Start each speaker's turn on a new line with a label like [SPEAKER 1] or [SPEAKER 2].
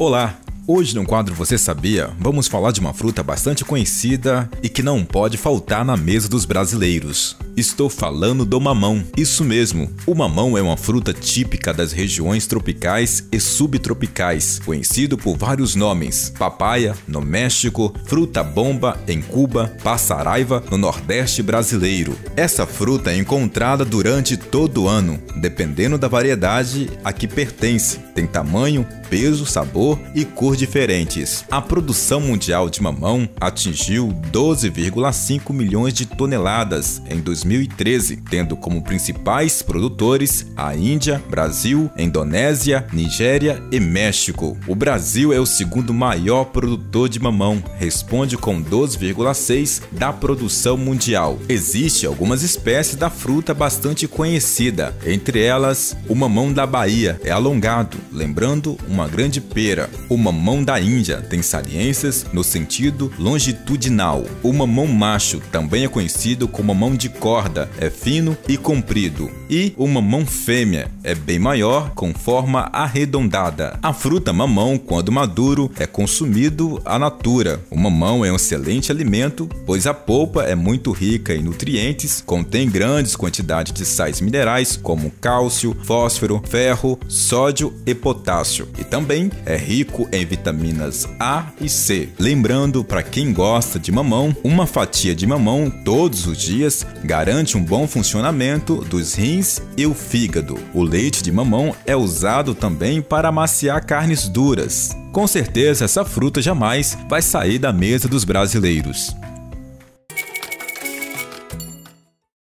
[SPEAKER 1] Olá! Hoje no quadro Você Sabia, vamos falar de uma fruta bastante conhecida e que não pode faltar na mesa dos brasileiros. Estou falando do mamão. Isso mesmo, o mamão é uma fruta típica das regiões tropicais e subtropicais, conhecido por vários nomes: papaya no México, fruta bomba em Cuba, passaraiva no Nordeste brasileiro. Essa fruta é encontrada durante todo o ano, dependendo da variedade a que pertence. Tem tamanho, peso, sabor e cor diferentes. A produção mundial de mamão atingiu 12,5 milhões de toneladas em 2020 2013, tendo como principais produtores a Índia, Brasil, Indonésia, Nigéria e México. O Brasil é o segundo maior produtor de mamão, responde com 12,6 da produção mundial. Existe algumas espécies da fruta bastante conhecida, entre elas o mamão da Bahia é alongado, lembrando uma grande pera. O mamão da Índia tem saliências no sentido longitudinal. O mamão macho também é conhecido como mamão de corda corda é fino e comprido, e o mamão fêmea é bem maior, com forma arredondada. A fruta mamão, quando maduro, é consumido a natura. O mamão é um excelente alimento, pois a polpa é muito rica em nutrientes, contém grandes quantidades de sais minerais como cálcio, fósforo, ferro, sódio e potássio, e também é rico em vitaminas A e C. Lembrando, para quem gosta de mamão, uma fatia de mamão todos os dias garante garante um bom funcionamento dos rins e o fígado. O leite de mamão é usado também para amaciar carnes duras. Com certeza, essa fruta jamais vai sair da mesa dos brasileiros.